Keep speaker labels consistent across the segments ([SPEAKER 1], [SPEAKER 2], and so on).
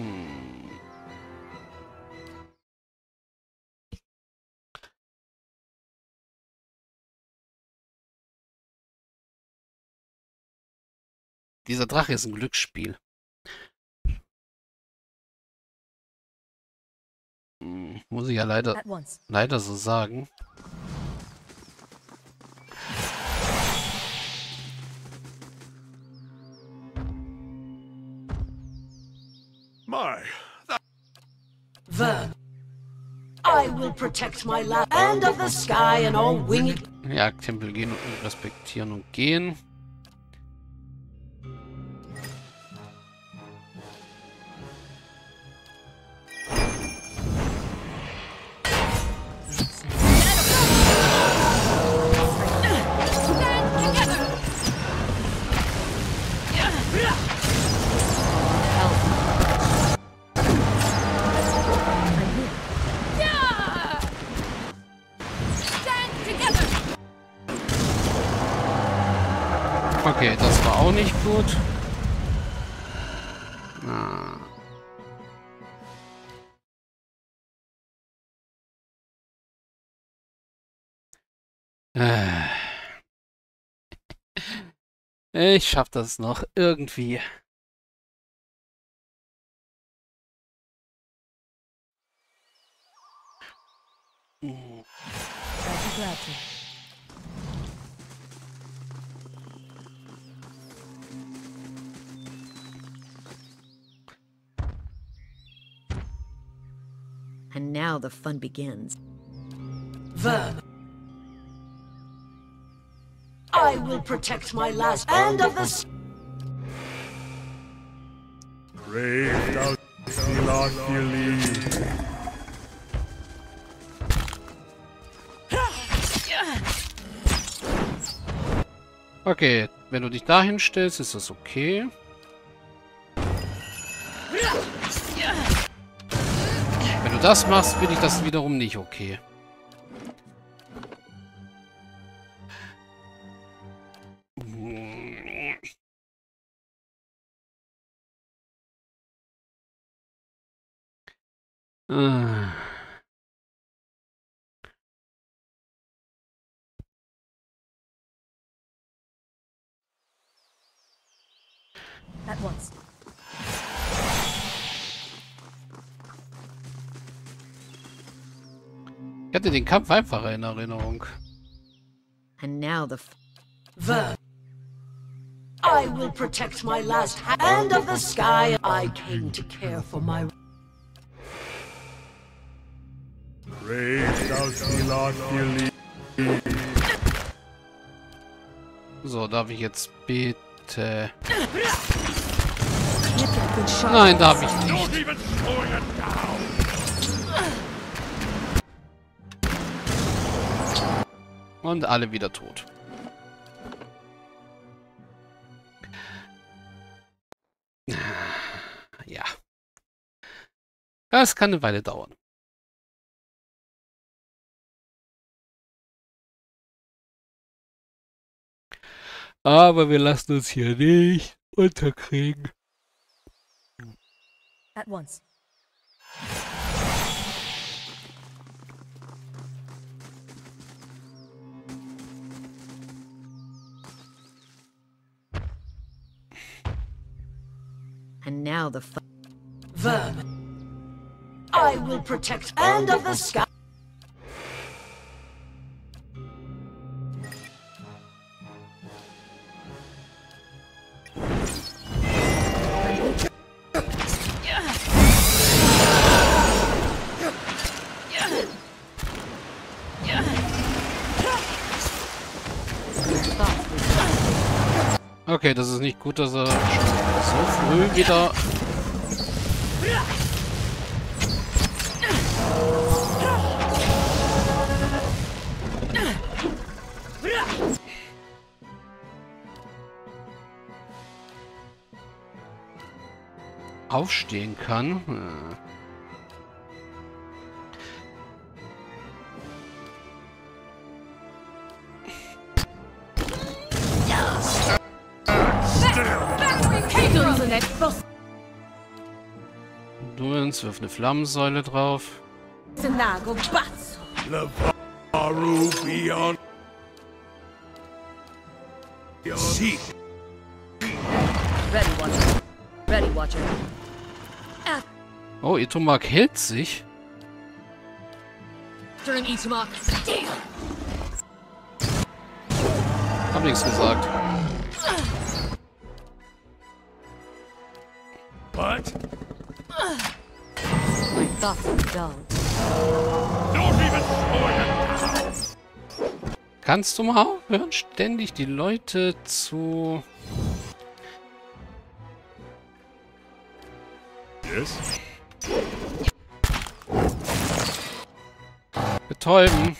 [SPEAKER 1] Hm. Dieser Drache ist ein Glücksspiel. Hm, muss ich ja leider, leider so sagen.
[SPEAKER 2] My,
[SPEAKER 3] Verb. I will protect my land and of the sky and all winged
[SPEAKER 1] Jagdtempel gehen und respektieren und gehen. Auch nicht gut. Ah. Äh. Ich schaff das noch irgendwie. Hm.
[SPEAKER 4] I'd
[SPEAKER 5] And now the fun begins.
[SPEAKER 3] verb. I will protect my last and of the s-
[SPEAKER 2] brave thou Silakili.
[SPEAKER 1] Okay, wenn du dich dahin stellst, ist das okay. Das machst, finde ich das wiederum nicht okay.
[SPEAKER 4] At once.
[SPEAKER 1] Ich hatte den Kampf einfacher in Erinnerung.
[SPEAKER 5] And now the f-
[SPEAKER 3] verb. I will protect my last ha- and of the sky. I came to care for my.
[SPEAKER 1] So, darf ich jetzt bitte... Nein, darf ich nicht. Und alle wieder tot. Ja. Das kann eine Weile dauern. Aber wir lassen uns hier nicht unterkriegen.
[SPEAKER 4] At once.
[SPEAKER 5] And now the
[SPEAKER 3] verb. I will protect and of the sky.
[SPEAKER 1] Okay, das ist nicht gut, dass er so früh wieder... aufstehen kann. Hm. Nuance, wirf eine Flammensäule drauf. Oh, Itomak hält sich. Hab nichts gesagt.
[SPEAKER 2] What?
[SPEAKER 4] My thoughts are dull.
[SPEAKER 2] Don't even slow it.
[SPEAKER 1] Kannst du mal aufhören, ständig die Leute zu...
[SPEAKER 2] Yes.
[SPEAKER 1] betäuben?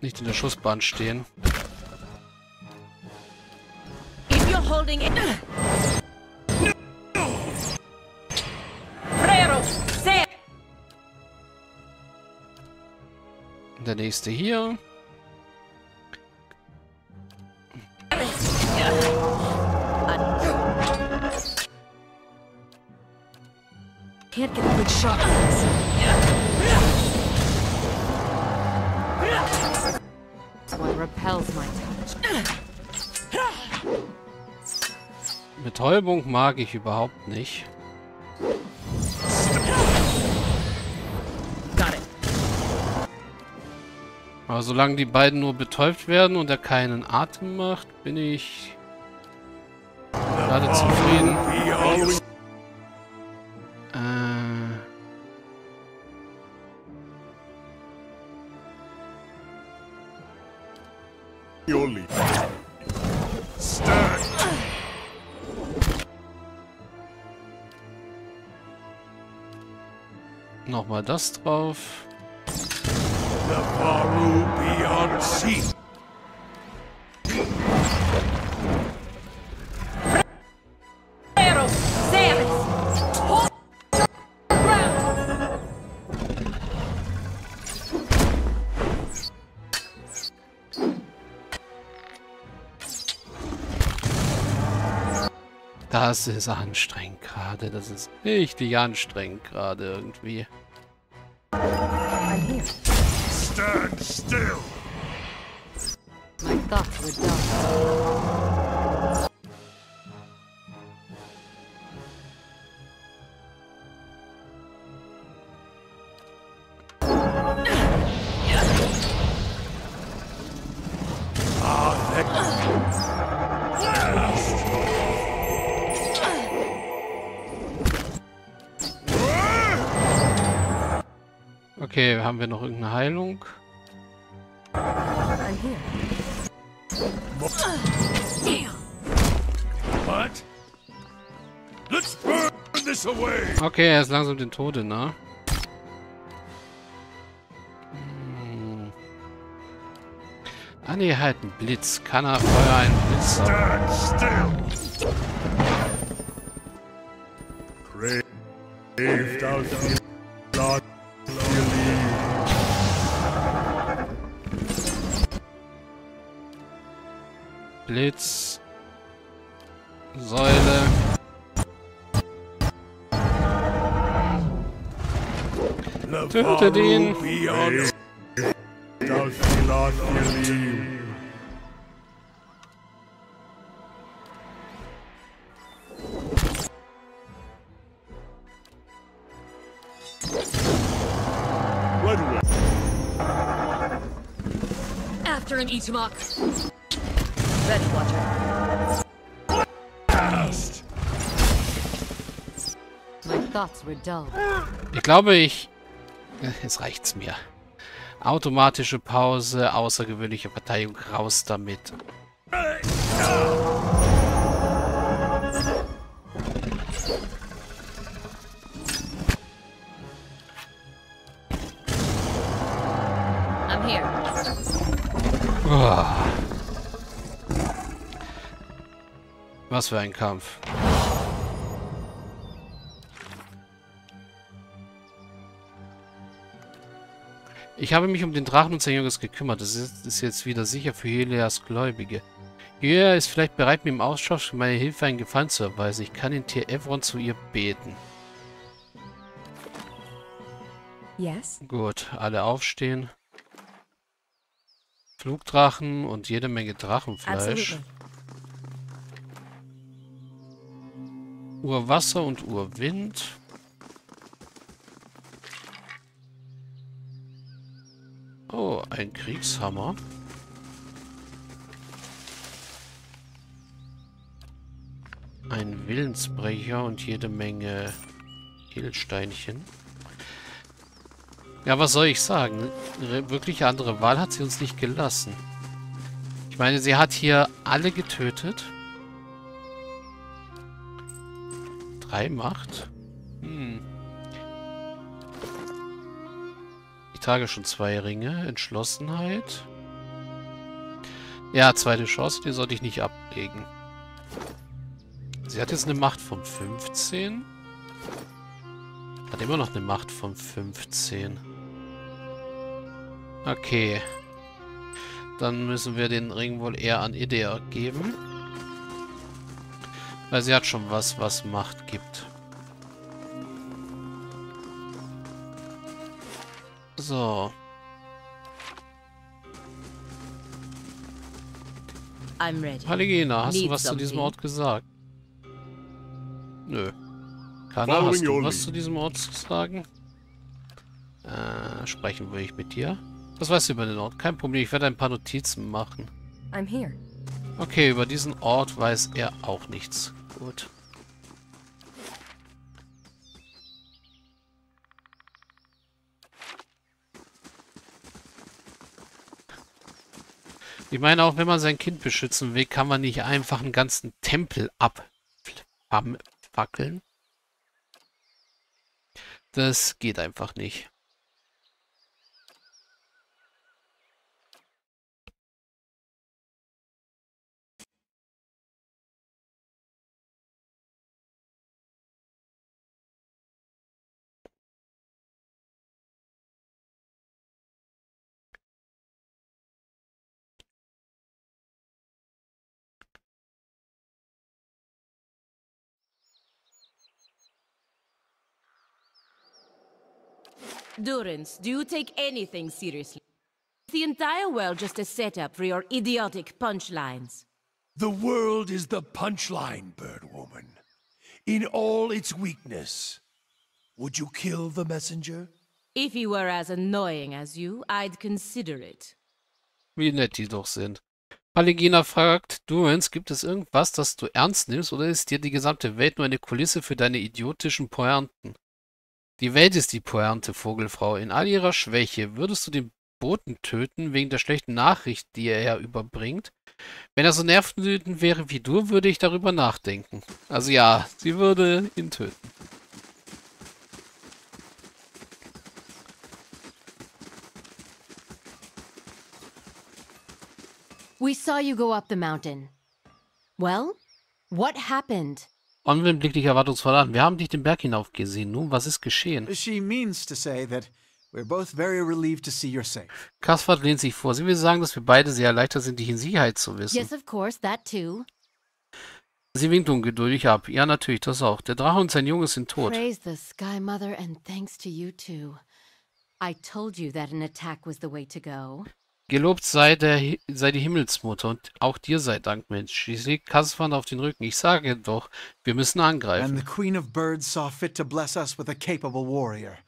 [SPEAKER 1] Nicht in der Schussbahn stehen.
[SPEAKER 4] Holding it.
[SPEAKER 1] Der nächste hier.
[SPEAKER 4] Can't get a good shot on this. What repels my touch.
[SPEAKER 1] Betäubung mag ich überhaupt nicht. Aber solange die beiden nur betäubt werden und er keinen Atem macht, bin ich gerade zufrieden. Äh.
[SPEAKER 2] Stand.
[SPEAKER 1] Nochmal das drauf.
[SPEAKER 2] Levaru beyond. See.
[SPEAKER 1] Das ist anstrengend gerade. Das ist richtig anstrengend gerade irgendwie.
[SPEAKER 2] Stand still.
[SPEAKER 4] My thoughts were dull.
[SPEAKER 1] Okay, haben wir noch irgendeine Heilung? Okay, er ist langsam den Tode, ne? Hm. Ah ne, halt ein Blitz. Kann er Feuer einen Blitz?
[SPEAKER 2] Stand still.
[SPEAKER 1] Blitz. Säule. Tötet ihn.
[SPEAKER 5] After an
[SPEAKER 4] Ichimak. Dull.
[SPEAKER 1] Ich glaube, ich... Jetzt reicht's mir. Automatische Pause, außergewöhnliche Verteidigung, raus damit.
[SPEAKER 5] I'm here.
[SPEAKER 1] Was für ein Kampf. Ich habe mich um den Drachen und Seniors gekümmert. Das ist, ist jetzt wieder sicher für Helias Gläubige. Hylia ist vielleicht bereit, mir im Austausch für meine Hilfe einen Gefallen zu erweisen. Ich kann in Tier Evron zu ihr beten.
[SPEAKER 4] Yes?
[SPEAKER 1] Gut, alle aufstehen. Flugdrachen und jede Menge Drachenfleisch.
[SPEAKER 4] Absolutely.
[SPEAKER 1] Urwasser und Urwind. Oh, ein Kriegshammer. Ein Willensbrecher und jede Menge Edelsteinchen. Ja, was soll ich sagen? Eine wirkliche andere Wahl hat sie uns nicht gelassen. Ich meine, sie hat hier alle getötet. Drei Macht? Hm. Ich trage schon zwei Ringe. Entschlossenheit. Ja, zweite Chance, die sollte ich nicht ablegen. Sie hat jetzt eine Macht von 15. Hat immer noch eine Macht von 15. Okay. Dann müssen wir den Ring wohl eher an Idea geben. Weil sie hat schon was, was Macht gibt. So.
[SPEAKER 5] I'm ready.
[SPEAKER 1] Haligena, hast du was zu diesem. Ort gesagt? Nö. Kana, hast du was zu diesem Ort zu sagen? Äh, sprechen will ich mit dir. Was weißt du über den Ort? Kein Problem, ich werde ein paar Notizen machen.
[SPEAKER 4] I'm here.
[SPEAKER 1] Okay, über diesen Ort weiß er auch nichts. Gut. Ich meine, auch wenn man sein Kind beschützen will, kann man nicht einfach einen ganzen Tempel abfackeln. Das geht einfach nicht.
[SPEAKER 6] Durance, do you take anything seriously? Is the entire world just a setup for your idiotic punchlines?
[SPEAKER 7] The world is the punchline, Birdwoman. In all its weakness. Would you kill the messenger?
[SPEAKER 6] If he were as annoying as you, I'd consider it.
[SPEAKER 1] Wie nett die doch sind. Paligina fragt, Durance, gibt es irgendwas, das du ernst nimmst, oder ist dir die gesamte Welt nur eine Kulisse für deine idiotischen Pointen? Die Welt ist die Pointe, Vogelfrau. In all ihrer Schwäche würdest du den Boten töten, wegen der schlechten Nachricht, die er überbringt? Wenn er so nervwütend wäre wie du, würde ich darüber nachdenken. Also ja, sie würde ihn töten.
[SPEAKER 4] We saw you go up the mountain. Well, what happened?
[SPEAKER 1] Onwin blickt dich erwartungsvoll an. Wir haben dich den Berg hinauf gesehen. Nun, was ist geschehen?
[SPEAKER 8] She means to say that we're both very relieved to see you're safe.
[SPEAKER 1] Kaspard lehnt sich vor. Sie will sagen, dass wir beide sehr erleichtert sind, dich in Sicherheit zu wissen.
[SPEAKER 4] Yes, of course, that too.
[SPEAKER 1] Sie winkt ungeduldig ab. Ja, natürlich, das auch. Der Drache und sein Junge sind tot.
[SPEAKER 4] Praise the Sky Mother and thanks to you too. I told you that an attack was the way to go.
[SPEAKER 1] Gelobt sei, der, sei die Himmelsmutter und auch dir sei Dank, Mensch. Sie legt Kaspard auf den Rücken. Ich sage doch, wir müssen angreifen.
[SPEAKER 8] And the. Queen of Birds saw fit to bless us with a capable warrior.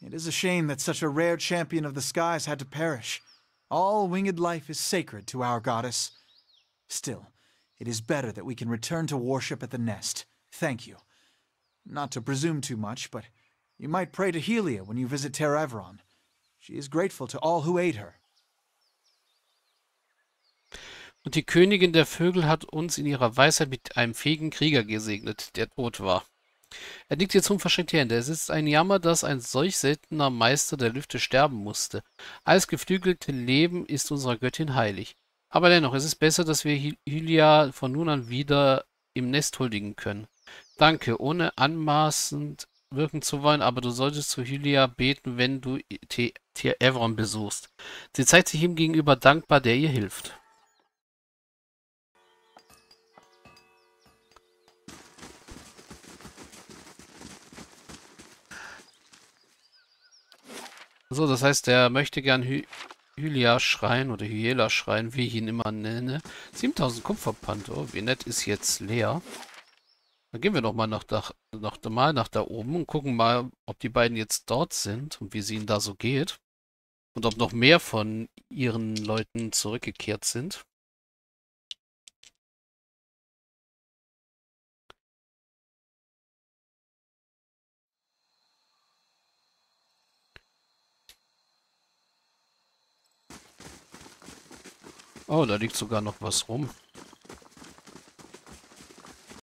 [SPEAKER 8] It is a shame that such a rare champion of the skies had to perish. All winged life is sacred to our goddess. Still, it is better that we can return to worship at the nest. Thank you. Not to presume too much, but you might pray to Helia when you visit Ter Evron. She is grateful to all who aid her.
[SPEAKER 1] Und die Königin der Vögel hat uns in ihrer Weisheit mit einem fähigen Krieger gesegnet, der tot war. Er nickt jetzt unverschämt Hände. Es ist ein Jammer, dass ein solch seltener Meister der Lüfte sterben musste. Alles geflügelte Leben ist unserer Göttin heilig. Aber dennoch, es ist besser, dass wir Hy- Hylia von nun an wieder im Nest huldigen können. Danke, ohne anmaßend wirken zu wollen, aber du solltest zu Hylia beten, wenn du Tir Evron besuchst. Sie zeigt sich ihm gegenüber dankbar, der ihr hilft. So, das heißt, der möchte gern Hy Hylia-Schrein oder Hyela-Schrein, wie ich ihn immer nenne. 7000 Kupferpfand. Oh, wie nett ist jetzt leer. Dann gehen wir doch mal nach, nach, nach, mal nach da oben und gucken mal, ob die beiden jetzt dort sind und wie es ihnen da so geht. Und ob noch mehr von ihren Leuten zurückgekehrt sind. Oh, da liegt sogar noch was rum.